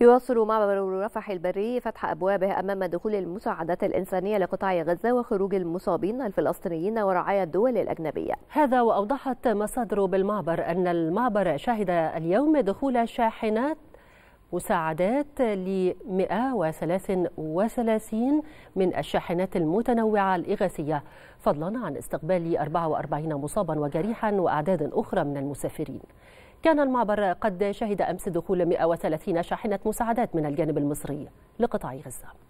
يواصل معبر رفح البري فتح أبوابه أمام دخول المساعدات الإنسانية لقطاع غزة وخروج المصابين الفلسطينيين ورعاية الدول الأجنبية. هذا وأوضحت مصادر بالمعبر أن المعبر شهد اليوم دخول شاحنات مساعدات ل 133 من الشاحنات المتنوعة الإغاثية فضلا عن استقبال 44 مصابا وجريحا وأعداد أخرى من المسافرين. كان المعبر قد شهد أمس دخول 130 شاحنة مساعدات من الجانب المصري لقطاع غزة.